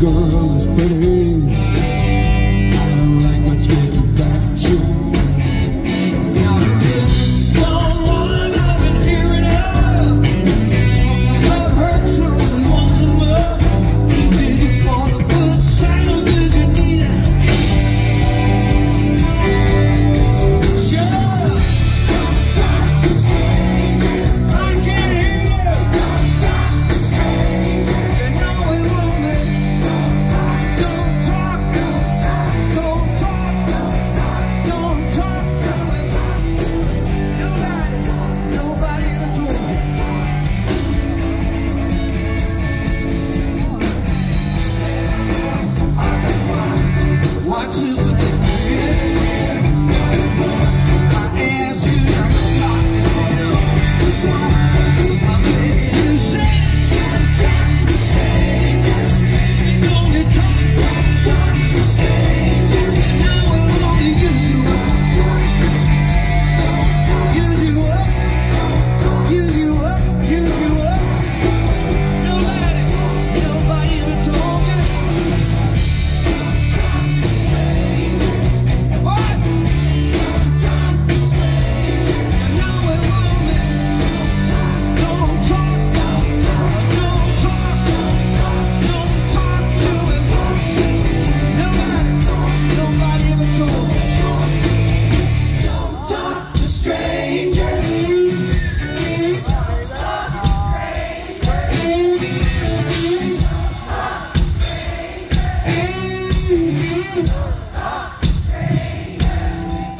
girl is pretty.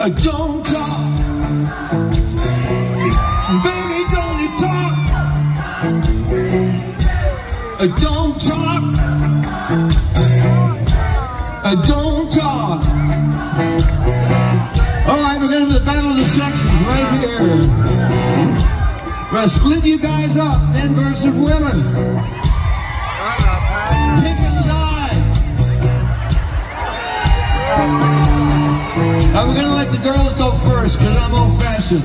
Don't talk. Baby, don't you talk. Uh, don't talk. Uh, don't talk. All right, we're going to the battle of the sexes right here. We're going to split you guys up, men versus women. First because I'm old fashioned.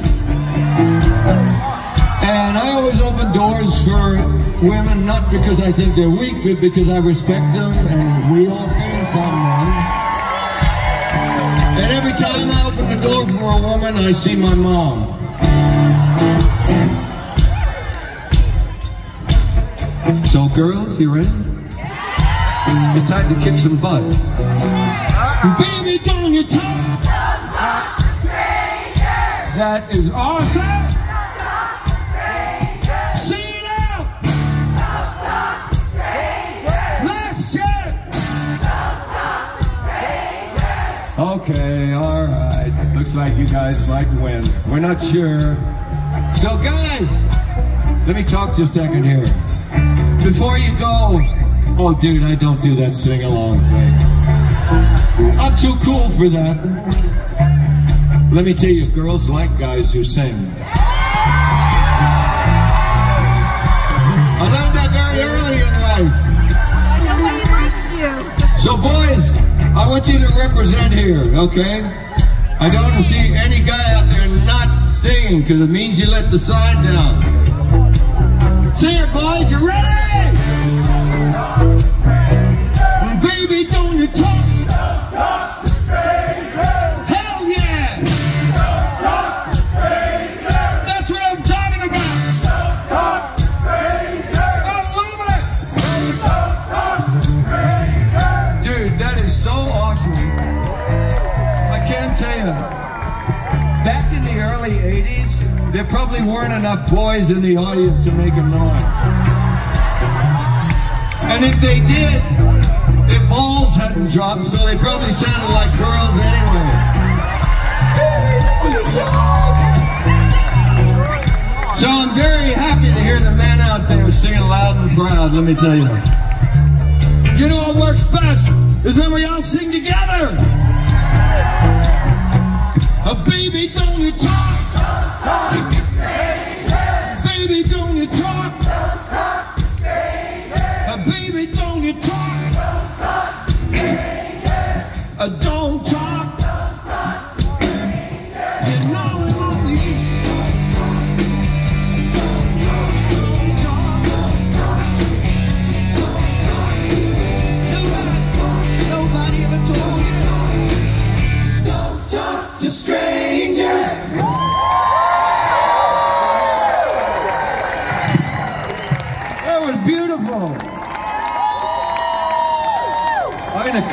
And I always open doors for women, not because I think they're weak, but because I respect them and we all came from them. And every time I open the door for a woman, I see my mom. So, girls, you ready? It's time to kick some butt. Baby, don't you talk. That is awesome. Okay, all right. Looks like you guys might win. We're not sure. So, guys, let me talk to you a second here. Before you go, oh, dude, I don't do that sing along thing. I'm too cool for that. Let me tell you, girls like guys who sing. I learned that very early in life. Nobody likes you. So, boys, I want you to represent here, okay? I don't want to see any guy out there not singing because it means you let the side down. Sing it, boys, you ready? Early 80s, there probably weren't enough boys in the audience to make a noise. And if they did, their balls hadn't dropped, so they probably sounded like girls anyway. So I'm very happy to hear the men out there singing loud and proud, let me tell you. You know what works best is when we all sing together. A baby, don't you talk. A baby, don't you talk. A baby, don't you talk.